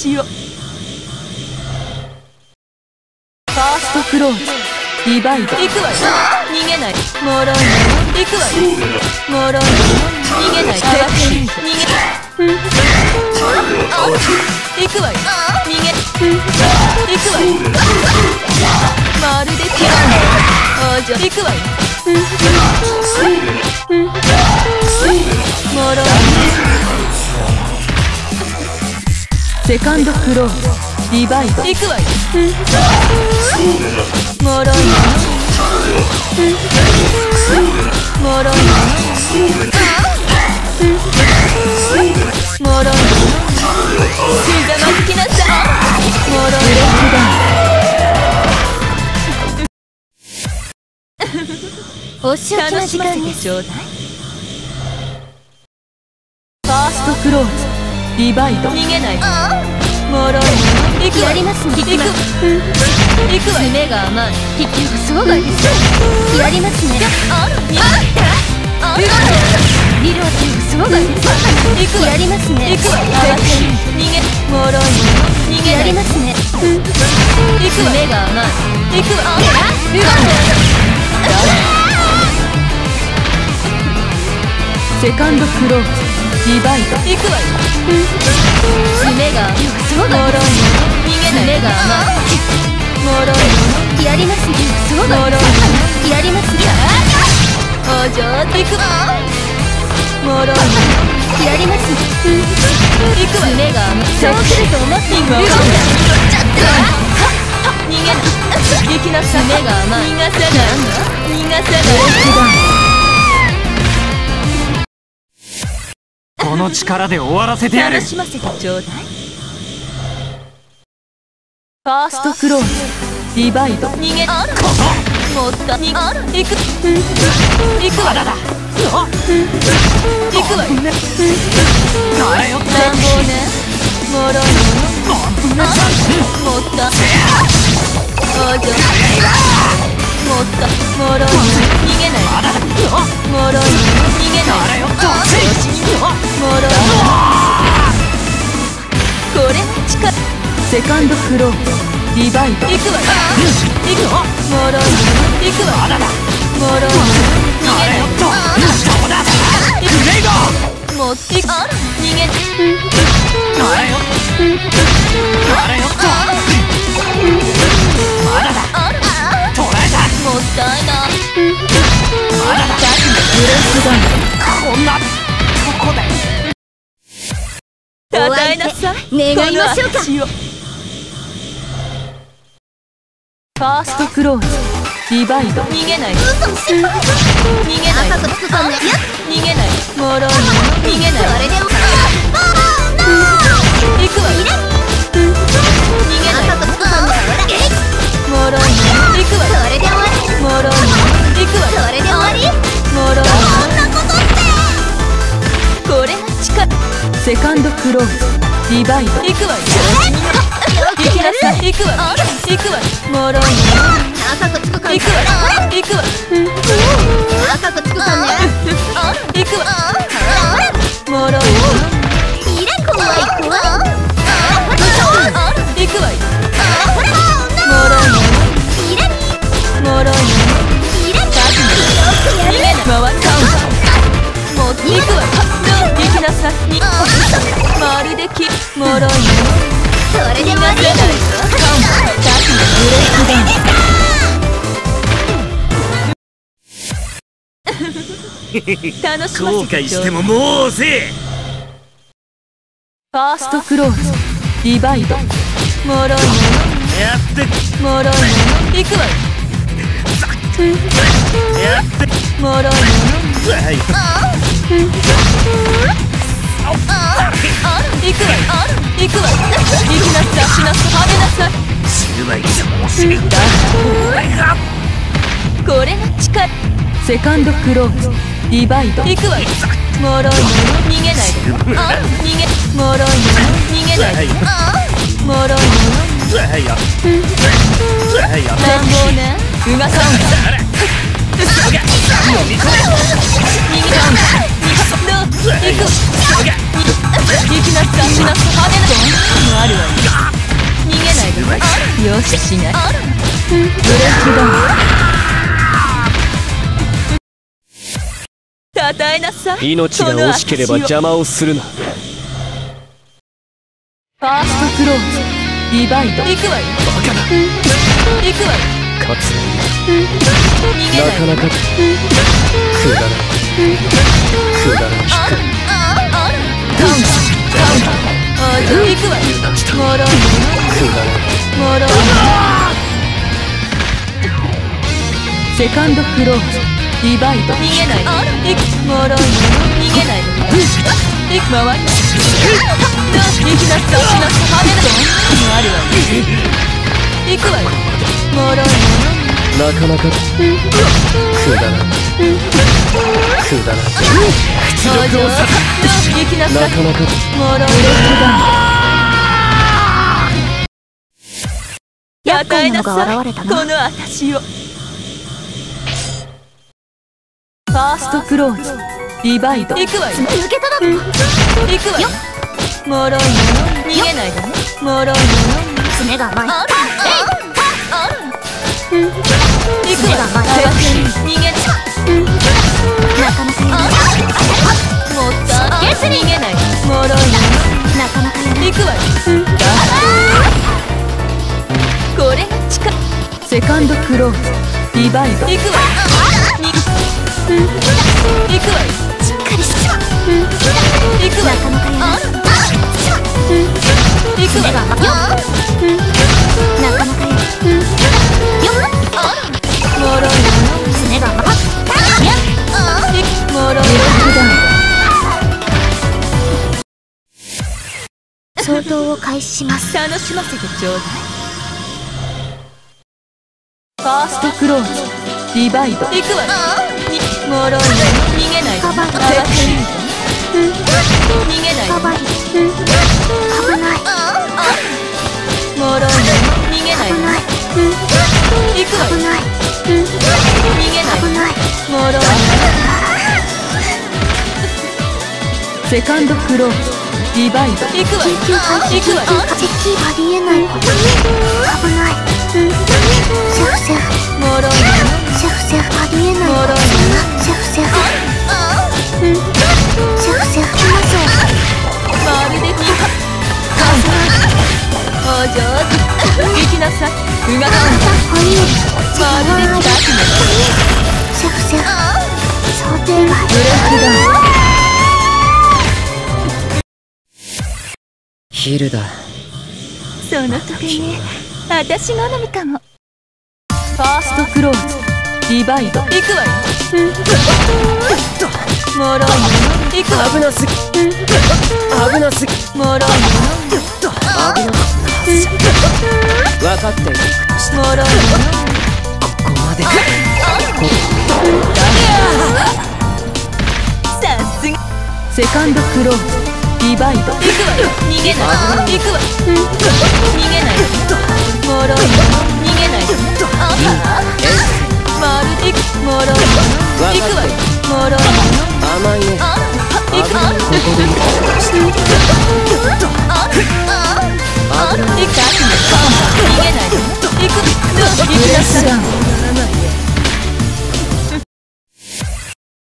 血をファーストクローズ。ディバイド行くわよ。逃げない。もろいもの行くわよ。もろいもの逃げない。かわせ逃げ行くわよ。逃げ。行くわよ。まるで違う。の王女。行くわよ。もろいセカンドクローズディバイド行くわよ。もろいもの。もろいもの。もろいもの。ひざまずきなさいもろいお仕置きの。楽しませ時間ですてちょうだいファーストクローズディバイド。逃げないもろい行くわ。やりますね。行く。行くわ。が甘い。引きやりますね。ああリロ行くわ。やりますね。行くわ。よ逃げもろい逃げやりますね。行くわ目が甘い。行くわセカンドクローズディバイド行くわよ目がそうもろいの逃げな。い目が甘もろいのやりますねそうがもろいもやりますねのお嬢行くわもろいのやりますね行くわよ目がそう来ると思ってい今る逃げな。い行きな。さい目が甘い逃がさな。い逃がさな。いこの力で終わらせてやる。楽しませてちょうだいファーストクローズディバイド。逃げあるもっとにある行く行くわだだ行くわよあれよ乱暴ねもろいものあもっと王女もっともろいもの逃げないもろい。セカンドクロー。ズディバイ。ド行くわくわもろいくわ。もろいもの逃げないどうだグレイドもっとあら逃げないあれよあれよまだだあら捕らえたもったいなまだだブレスダウンこんなとこでたたえなさい願いましょうかファーストクローズディバイド。逃げない。逃げない。赤くつくかもね逃げない。もろい逃げない。それでも行くわ。よ逃げない。赤くつくかももろい行くわ。よそれで終わり。もろい行くわ。よそれで終わり。もろいもの。これが力セカンドクローズディバイド。行くわよ行きなさい。行くわ。行くわ。もろい。もの赤くつくかも行くわ。行くわ。赤くつくかも行くわ。もろいものい楽しま後悔してももう遅え。ファーストクローズディバイド。もろいやってものもろ。いもの行くわよ。やって。もろいものはい行くわよ。行くわよ。行きなさいしなさいはめなさい死ぬ前にもうすぐだ。これが力セカンドクローズ。ディバイド。行くわよもろいもの逃げないで。あ逃げもろいもの逃げないでもろいもの乱暴ねうがさん。だ逃げちゃうん。だ逃げどう行く行きなさいしなさいはめなさいあるわよ容赦しないブレイクダウンたえなさい。命が惜しければ邪魔を。するなファーストクローズバイド。行くわよバカだ。行くわよ。勝つ。なかなかくだらんくだらん引くカウンターカウンセカンドクローズディバイド逃げないのいくもろいの逃げないのいく回りどうし行きなさい行きなさいはめなどんなにもあるわよ行くわよもろいのなかなか。くだらんくだらん登場どうし行きなさないかなかもろい厄介なのが現れたなこの私をァーストクローズ。ディバイド行くわよ。抜けただろ行くわよ。いの。逃げないでね。いの。爪が甘い。あ合わせに逃げない。なかなかやらもっと。逃げない。いの。なかなかやら行くわよ。これが力セカンドクローズ。ディバイド行くわよ相当を開始します楽しませてちょうだいファーストクローズディバイド行くわ。よもろいの逃げないカバン合わせに逃げないでかばい危ないもろいの逃げない行くわ危ない逃げない危ないもろいセカンドクローディバイド行くわ緊急回避行くわよ敵ありえないこと危ないうがかんはいまるでダークネセフセフ想定外ブレイクダウンヒルダその時ね私好みかもファーストクローズ。ディバイド。行くわよ。もろいの行くわよ。危なすぎ。危なすぎもろいの分かセカンドクローズディバイド行くわよ逃げない行くわ逃げないもろい逃げないまるでもろい行くわよもろい甘いね行くわよここで行く行く逃げない行くわ行きなさい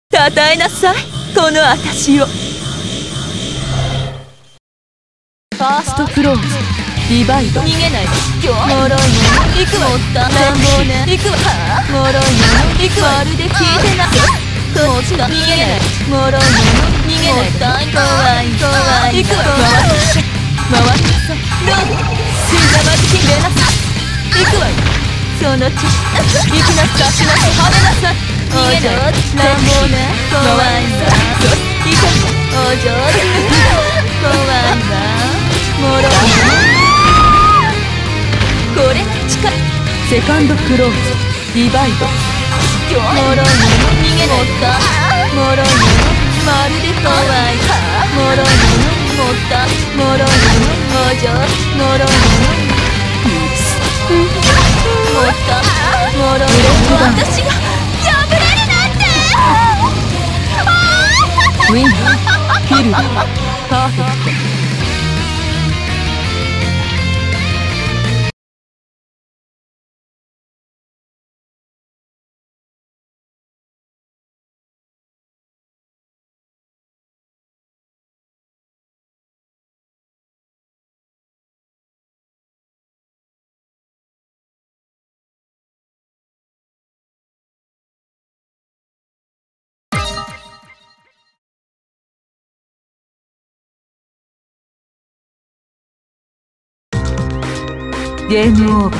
たたえなさいこの私をファーストクローズ。ディバイド逃げない。でもろいの行くわ。乱暴ね行くわもろい。の行くわまるで聞い。てなもっと逃げない。もろい。の逃げない。で怖い。怖い。行くわ回って回ってさどうすがまじきれなさ行くわよそのち行きなさしなさはめなさお上手乱暴ね怖い。わ行かお上手怖い。わもろい。のこれが力セカンドクローズディバイドもろいもの逃げないかもろいものまるで怖いもろいものもったもろいものお上もろいものもったもろいもの私が破れるなんてウィンキルパーフェクト governo